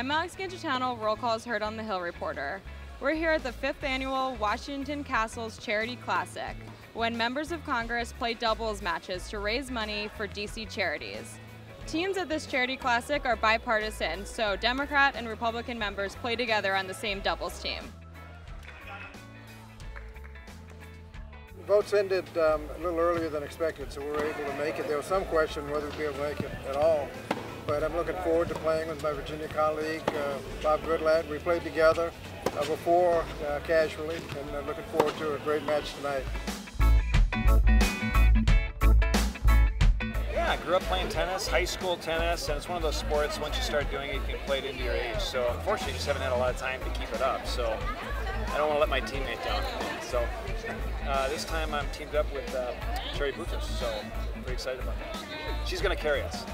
I'm Alex Gangitano, Roll Call is Heard on the Hill reporter. We're here at the fifth annual Washington Kastles Charity Classic, when members of Congress play doubles matches to raise money for DC charities. Teams at this charity classic are bipartisan, so Democrat and Republican members play together on the same doubles team. Votes ended um, a little earlier than expected, so we were able to make it. There was some question whether we'd be able to make it at all, but I'm looking forward to playing with my Virginia colleague, uh, Bob Goodlatte. We played together uh, before uh, casually, and I'm looking forward to a great match tonight. Yeah, I grew up playing tennis, high school tennis, and it's one of those sports, once you start doing it, you can play it into your age. So unfortunately, I just haven't had a lot of time to keep it up. So I don't want to let my teammate down. So uh, this time I'm teamed up with uh, Cheri Bustos, so I'm pretty excited about that. She's going to carry us.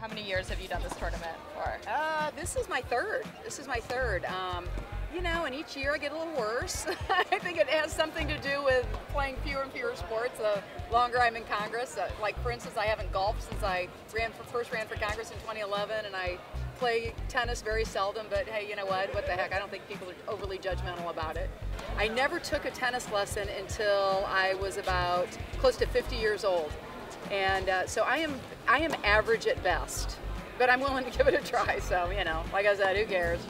How many years have you done this tournament for? Uh, this is my third. This is my third. Um, you know, and each year I get a little worse. I think it has something to do with playing fewer and fewer sports the longer I'm in Congress. Uh, like, for instance, I haven't golfed since I ran for, first ran for Congress in 2011, and I play tennis very seldom, but hey, you know what? What the heck? I don't think people are overly judgmental about it. I never took a tennis lesson until I was about close to 50 years old. And uh, so I am, I am average at best, but I'm willing to give it a try. So, you know, like I said, who cares?